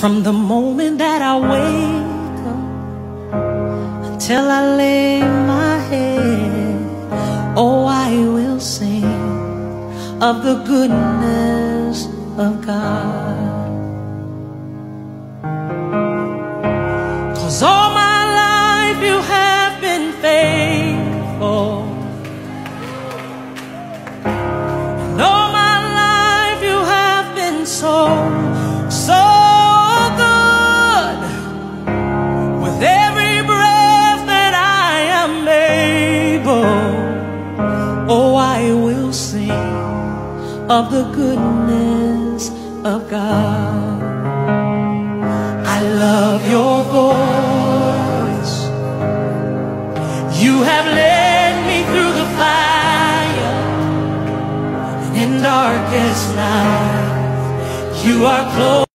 From the moment that I wake up until I lay my head, oh, I will sing of the goodness of God. Cause all my life you have been faithful. And all my life you have been so, sing of the goodness of God. I love your voice. You have led me through the fire and in darkest night. You are close.